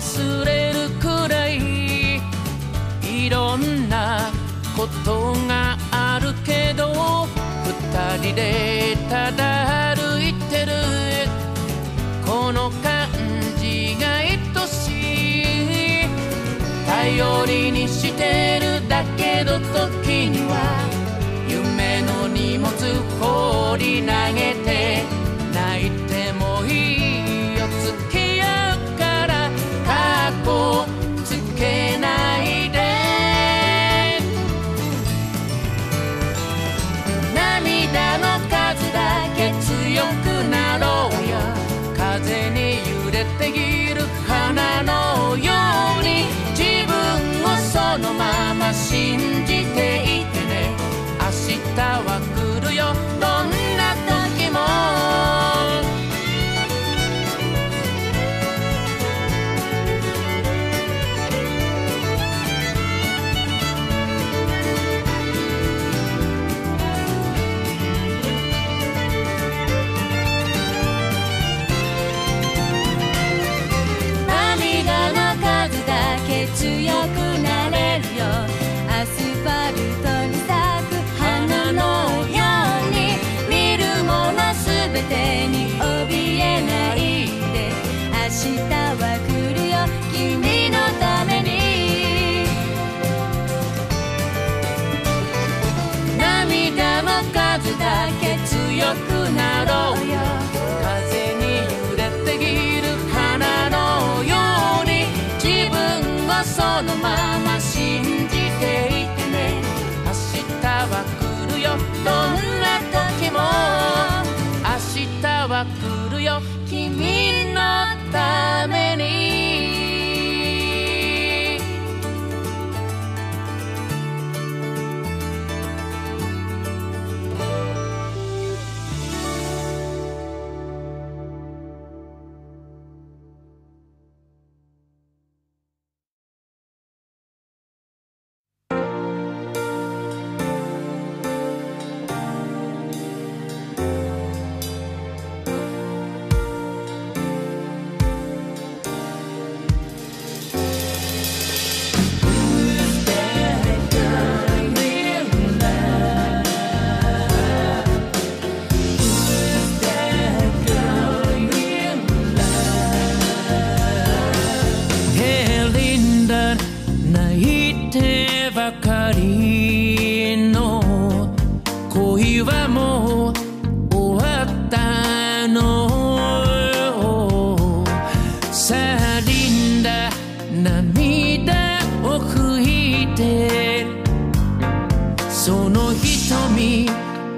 忘れるくらいいろんなことがあるけど二人でただ歩いてるこの感じが愛しい頼りにしてるだけど時には夢の荷物放り投げて来るよ。君のために。その瞳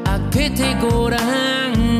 開けてごらん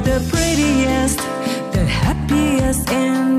the prettiest, the happiest, and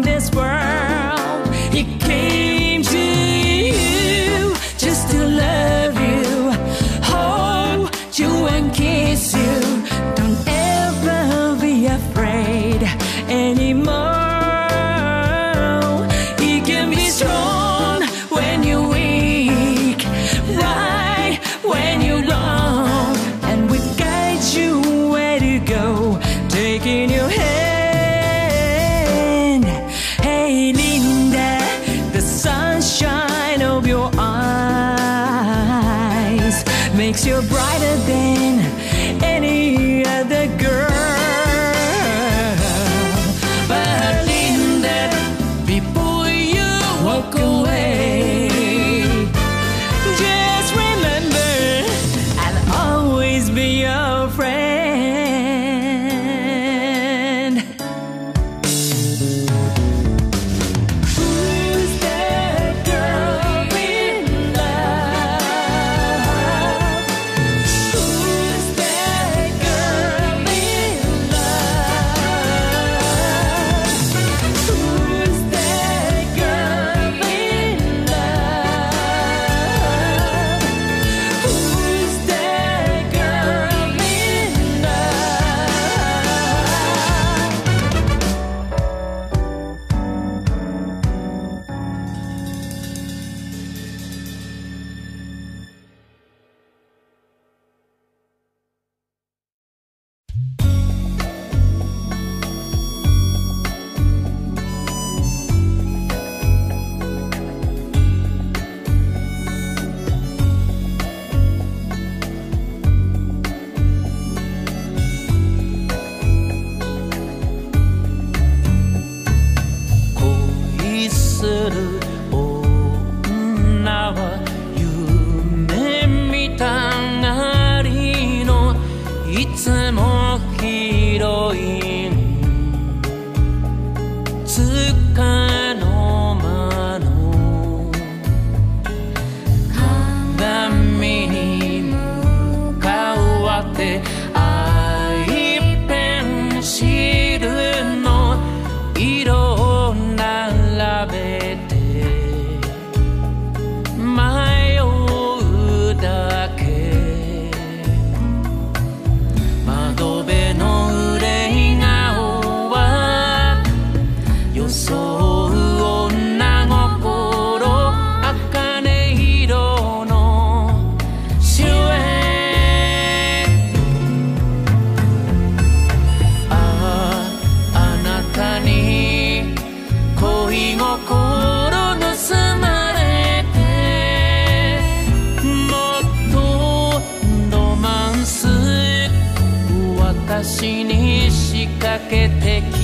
しに仕掛けてきた。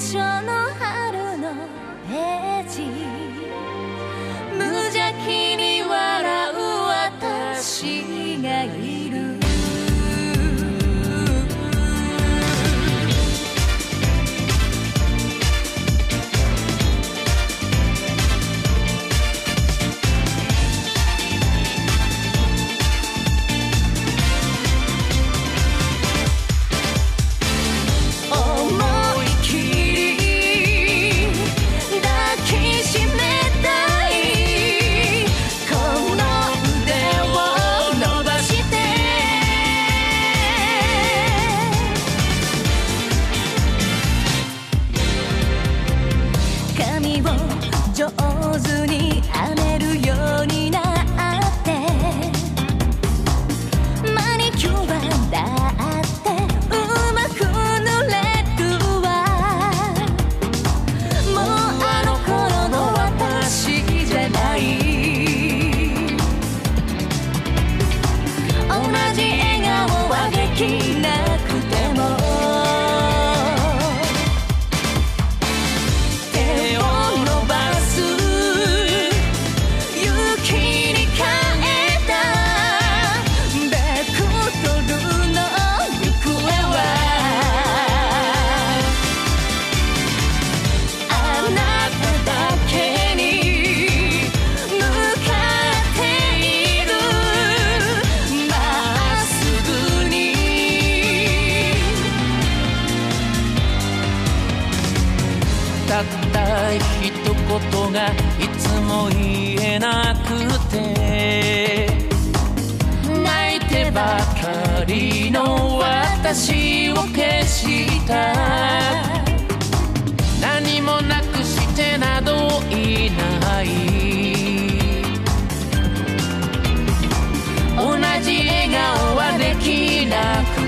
緒の she now? しを消した。何もなくしてなどいない。同じ笑顔はできなく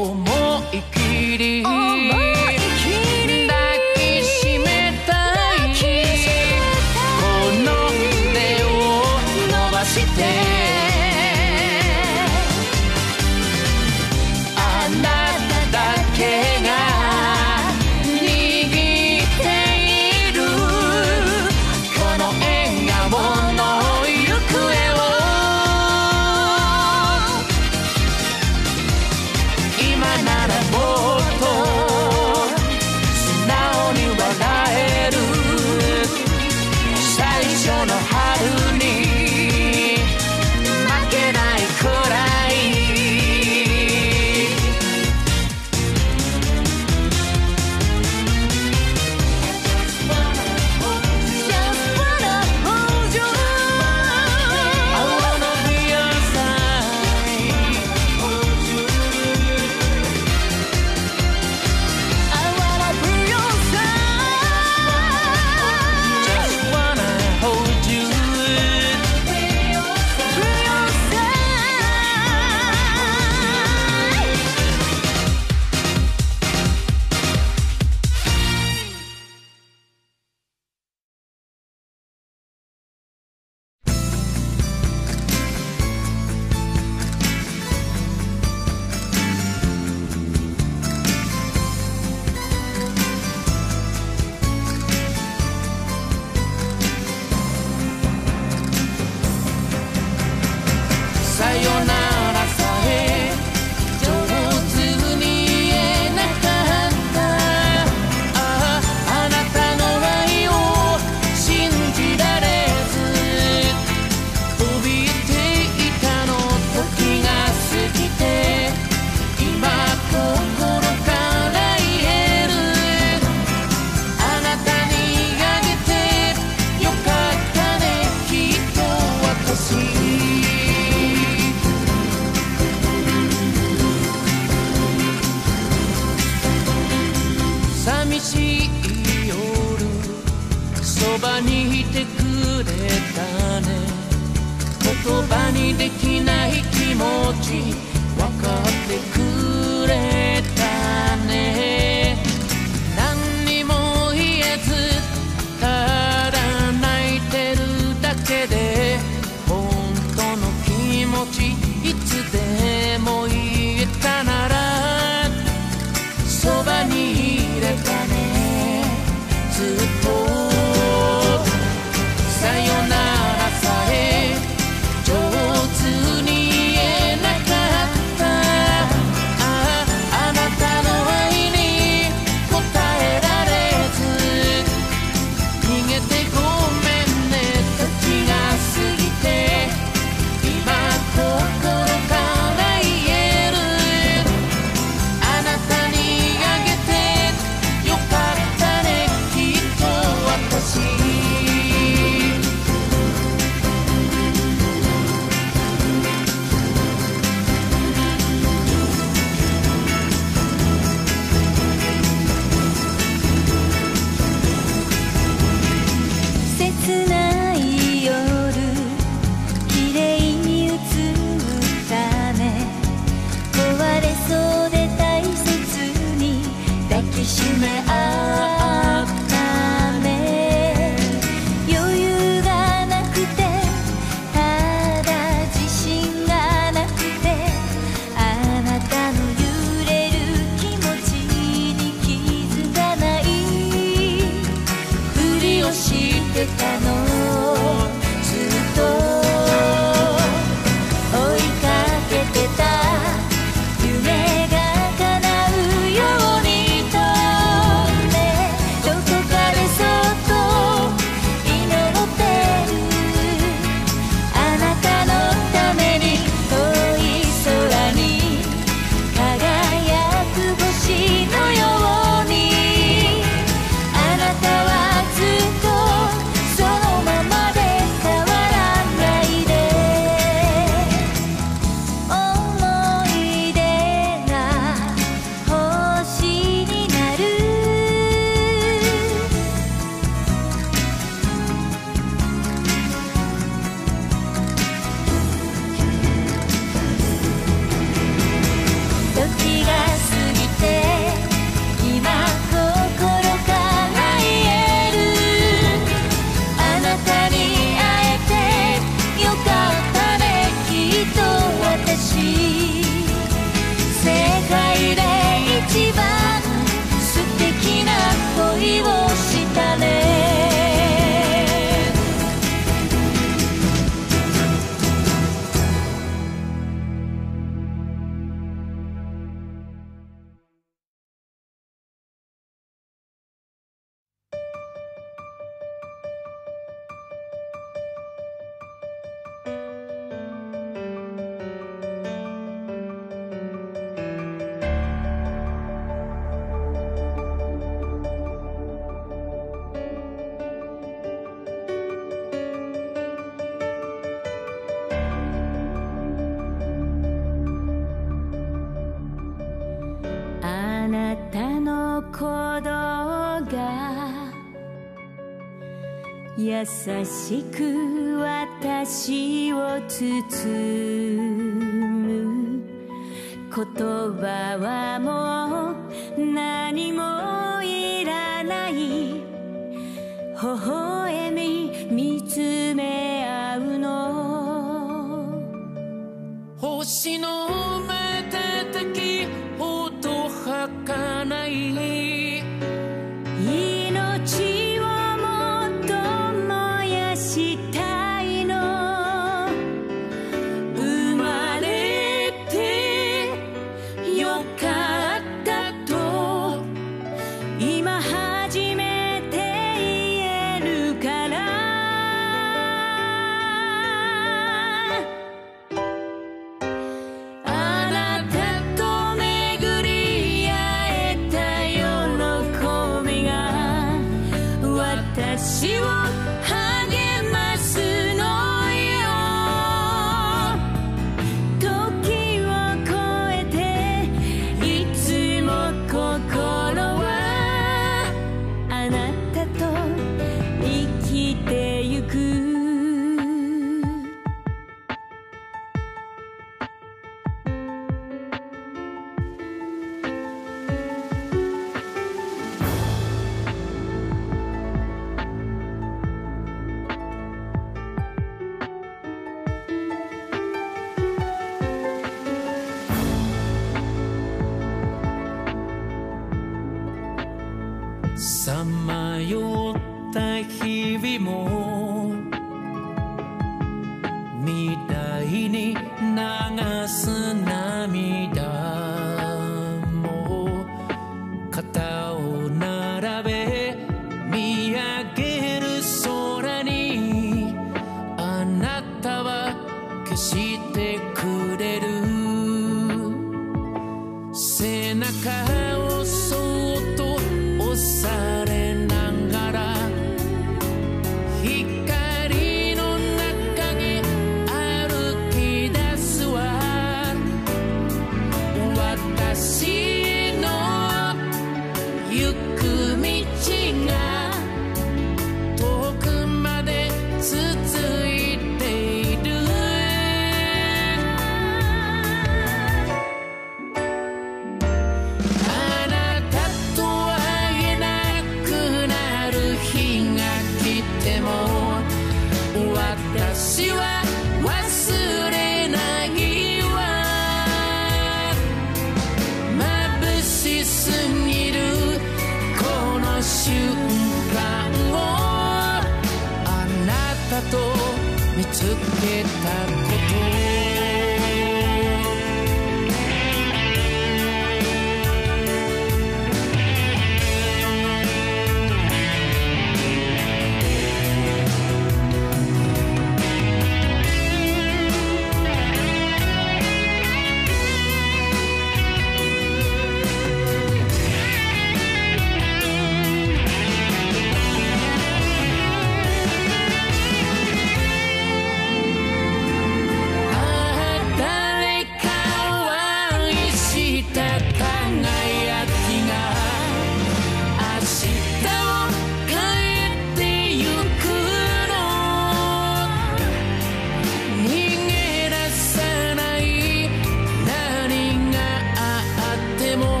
も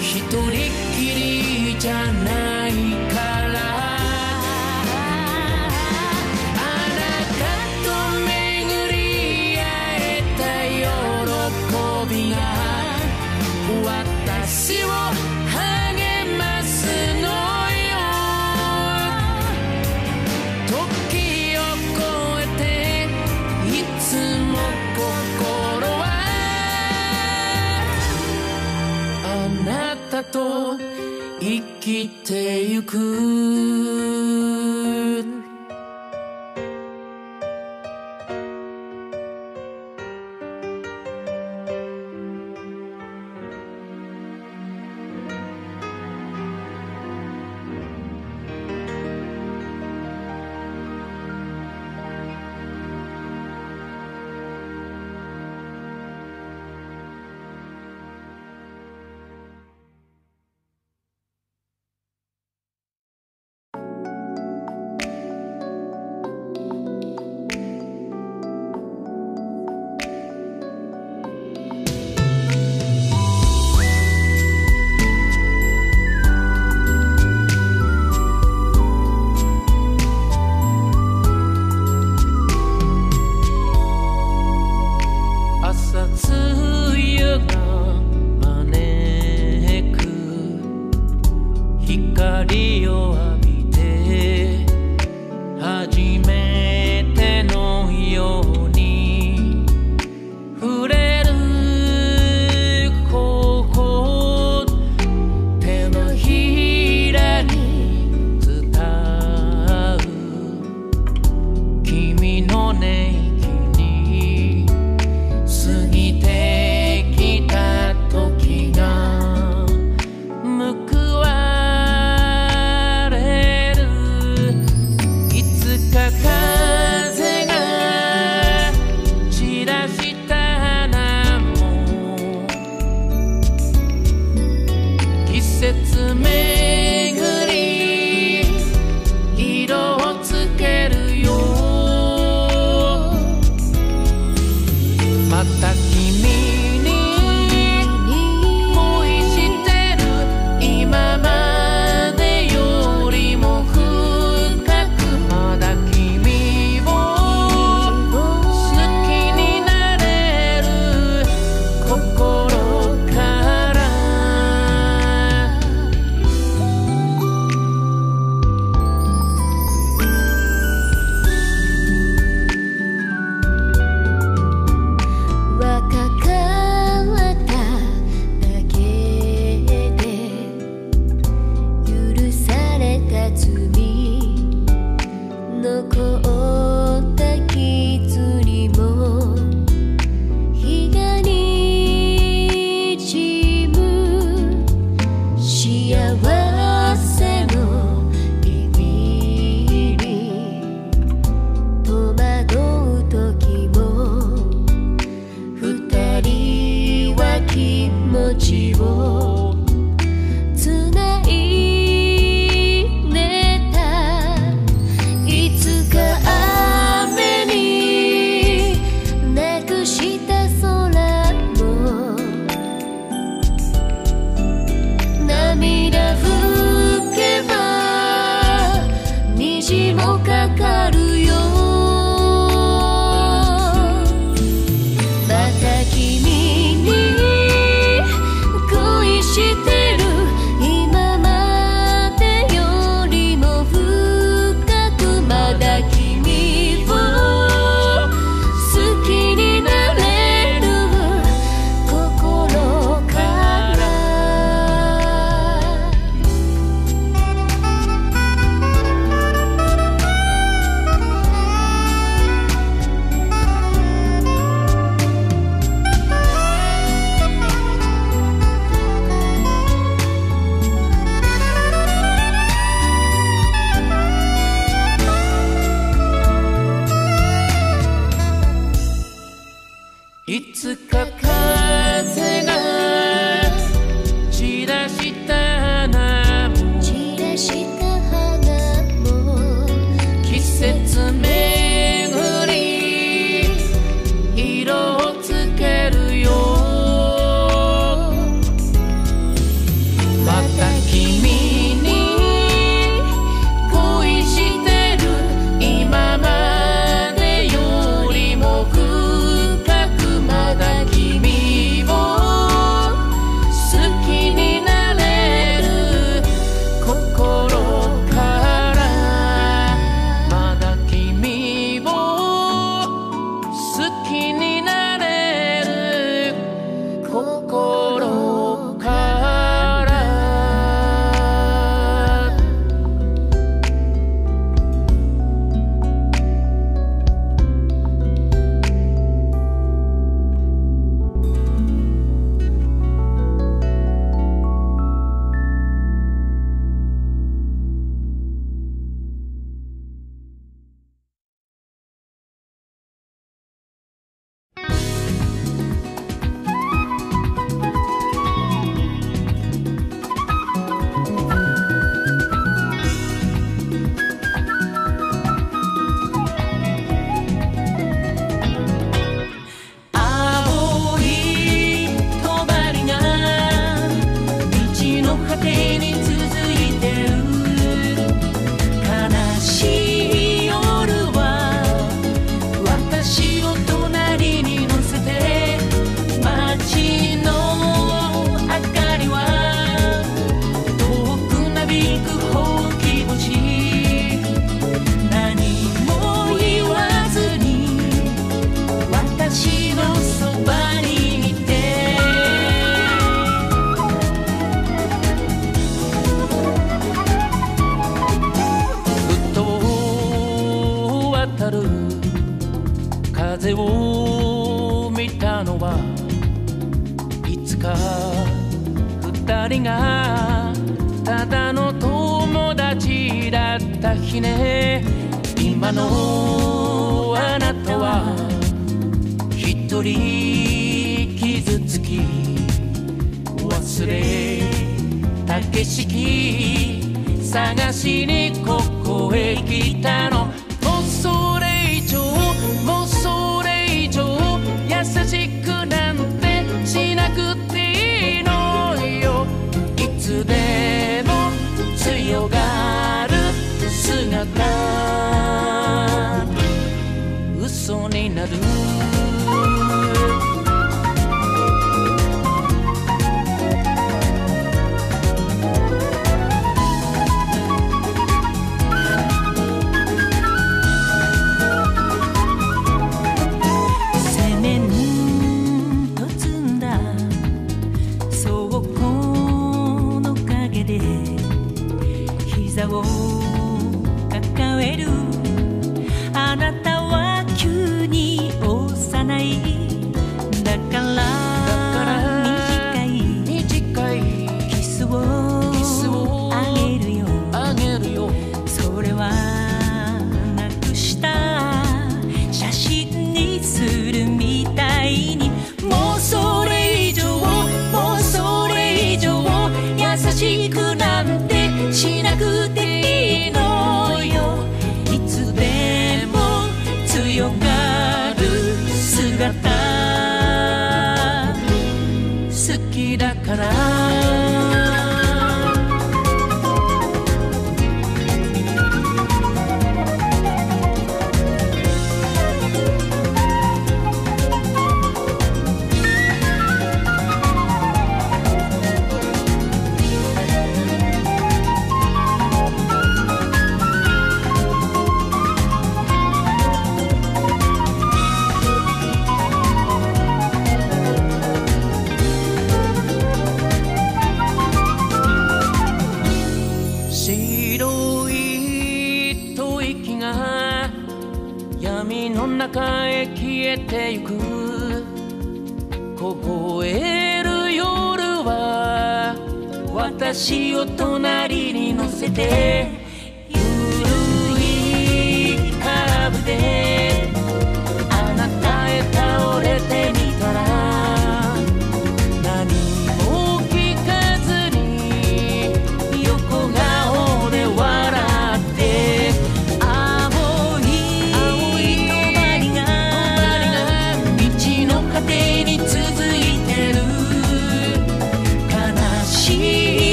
一人っきりじゃないか。と生きてゆく。初め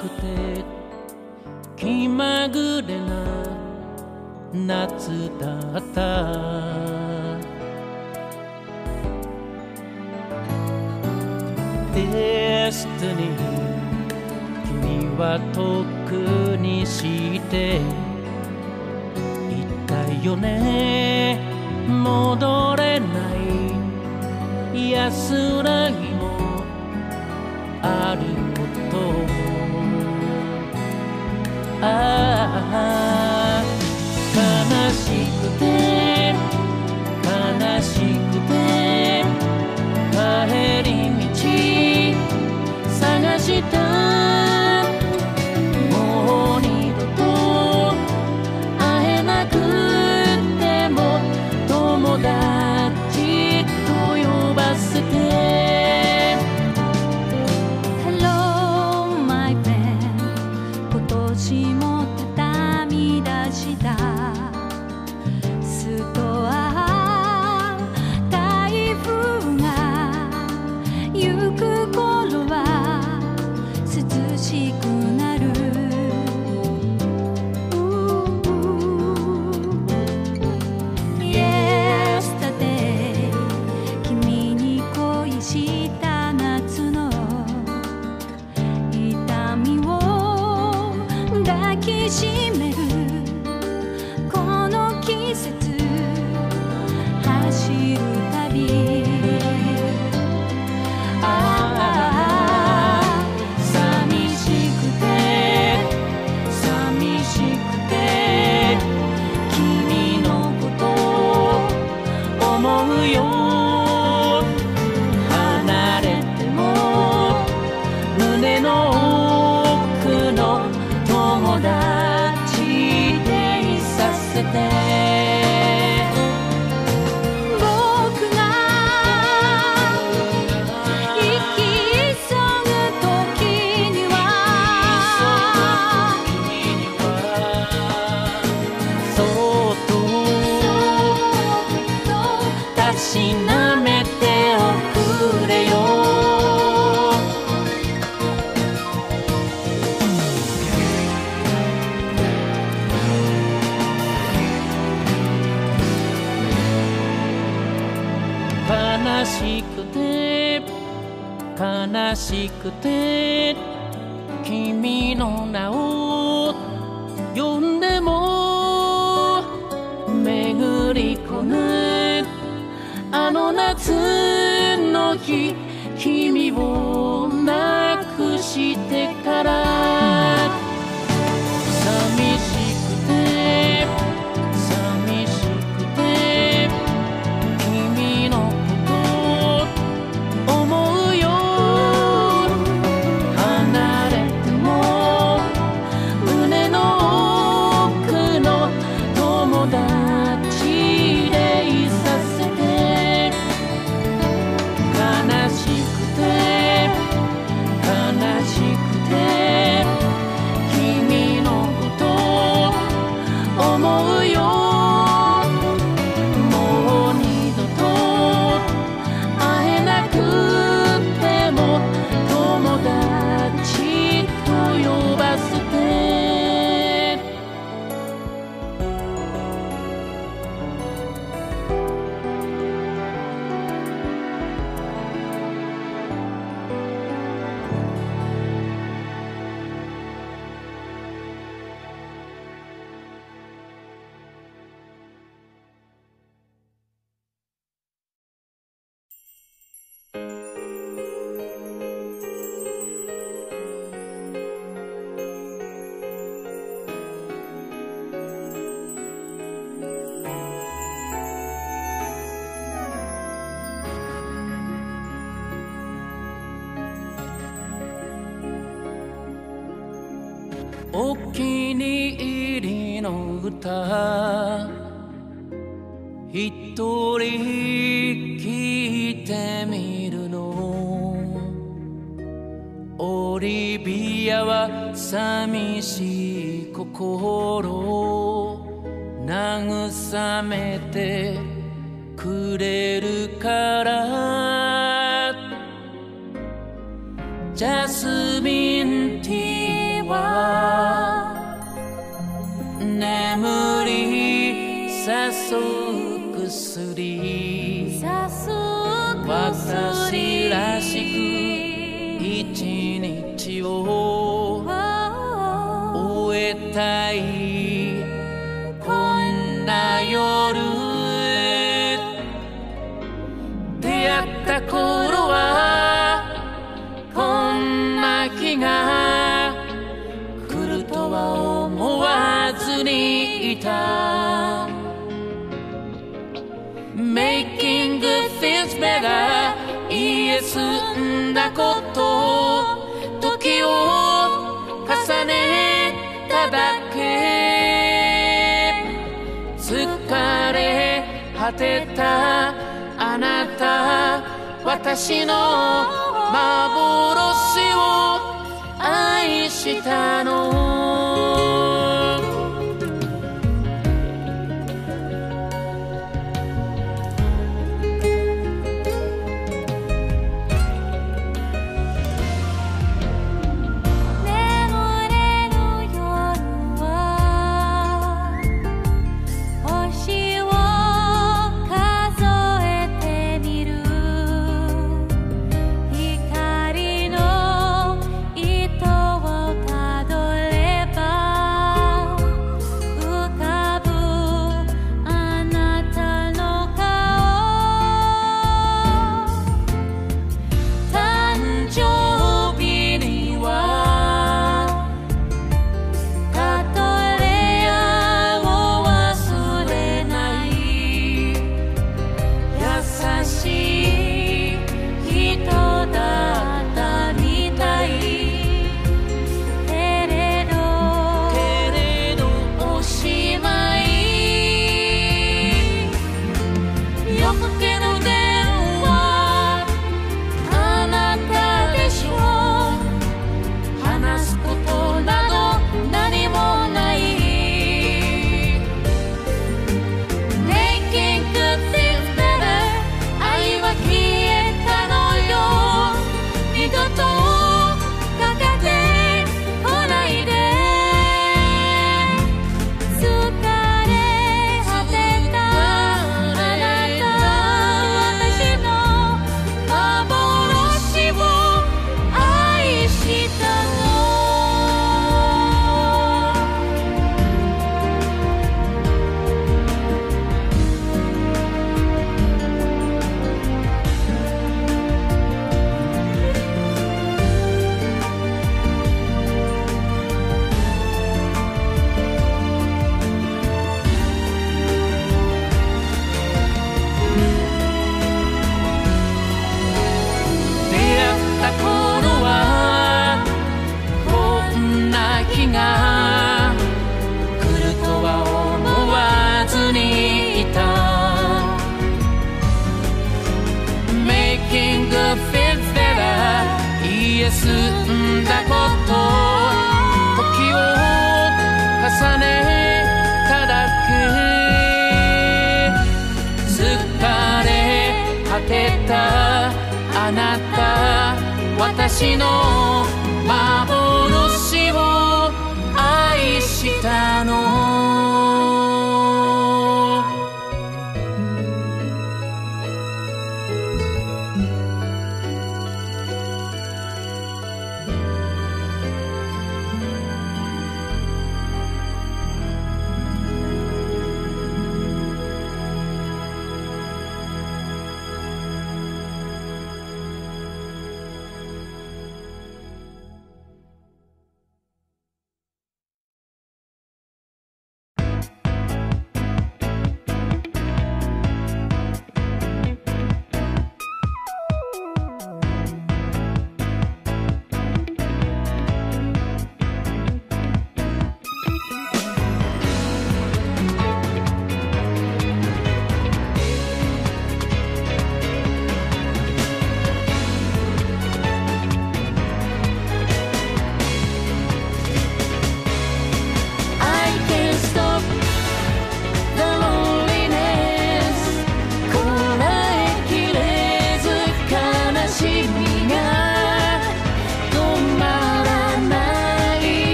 くて気まぐれな夏だった。デスティニー君はとっくにしていったよね戻れない安らぎ ah. ah, ah. き君をなくしてから。お気に入りの歌。一人聞いてみるの。オリビアは寂しい心。を慰めてくれるから。ジャスミン花こと時を重ねただけ疲れ果てたあなた私の幻を愛したの。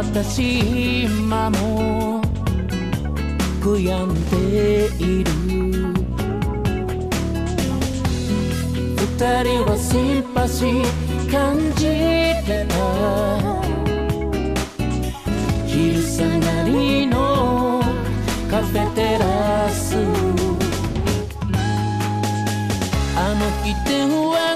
私今も悔やんでいる。二人はシンパシー感じてた。昼下がりのカフェテラス。あの日電話